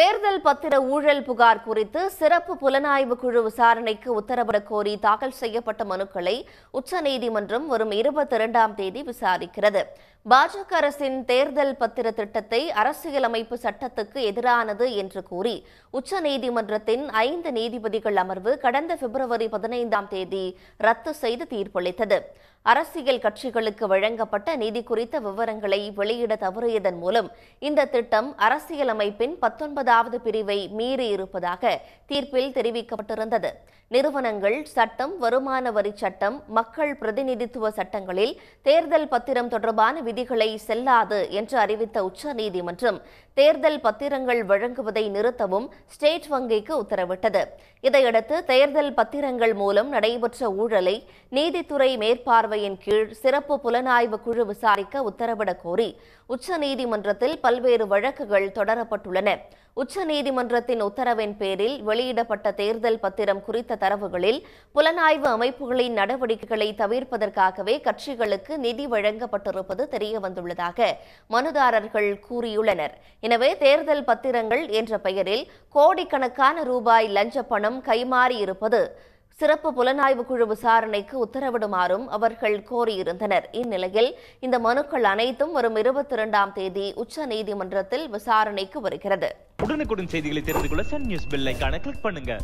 தேர்தல் பத்திர ஊழல் புகார் குறித்து சிறப்பு புலனாய்வு குழு விசாரணைக்கு உத்தரவிடக் கோரி தாக்கல் செய்யப்பட்ட மனுக்களை உச்சநீதிமன்றம் வரும் இருபத்தி இரண்டாம் தேதி விசாரிக்கிறது. பாஜக அரசின் தேர்தல் பத்திர திட்டத்தை அரசியலமைப்பு சட்டத்துக்கு எதிரானது என்று கூறி உச்சநீதிமன்றத்தின் ஐந்து நீதிபதிகள் அமர்வு கடந்த பிப்ரவரி பதினைந்தாம் தேதி ரத்து செய்து தீர்ப்பளித்தது. அரசியல் கட்சிகளுக்கு வழங்கப்பட்ட நிதி குறித்த விவரங்களை வெளியிட தவறியதன் மூலம் இந்த திட்டம் அரசியலமைப்பின் பத்தொன்பதாவது பிரிவை மீறி இருப்பதாக தீர்ப்பில் தெரிவிக்கப்பட்டிருந்தது. நிறுவனங்கள் சட்டம் வருமான வரி சட்டம் மக்கள் பிரதிநிதித்துவ சட்டங்களில் தேர்தல் பத்திரம் தொடர்பான விதிகளை செல்லாது என்று அறிவித்த உச்சநீதிமன்றம் தேர்தல் பத்திரங்கள் வழங்குவதை நிறுத்தவும் ஸ்டேட் வங்கிக்கு உத்தரவிட்டது. இதையடுத்து தேர்தல் பத்திரங்கள் மூலம் நடைபெற்ற ஊழலை நீதித்துறை மேற்பார்வையின் கீழ் சிறப்பு புலனாய்வு குழு விசாரிக்க உத்தரவிடக் கோரி உச்சநீதிமன்றத்தில் பல்வேறு வழக்குகள் தொடரப்பட்டுள்ளன. உச்சநீதிமன்றத்தின் உத்தரவின் பேரில் வெளியிடப்பட்ட தேர்தல் பத்திரம் குறித்த தரவுகளில் புலனாய்வு அமைப்புகளின் நடவடிக்கைகளை தவிர்ப்பதற்காகவே கட்சிகளுக்கு நிதி வழங்கப்பட்டிருப்பது தெரியவந்துள்ளதாக மனுதாரர்கள் கூறியுள்ளனர். எனவே தேர்தல் பத்திரங்கள் என்ற பெயரில் கோடிக்கணக்கான ரூபாய் லஞ்ச பணம் கைமாறி இருப்பது சிறப்பு புலனாய்வு குழு விசாரணைக்கு உத்தரவிடுமாறும் அவர்கள் கோரியிருந்தனர். இந்நிலையில் இந்த மனுக்கள் அனைத்தும் வரும் இருபத்தி இரண்டாம் தேதி உச்சநீதிமன்றத்தில் விசாரணைக்கு வருகிறது. உடனுக்குடன் செய்திகளை தெரிந்து கொள்ள சன் நியூஸ் பெல் கிளிக் பண்ணுங்க.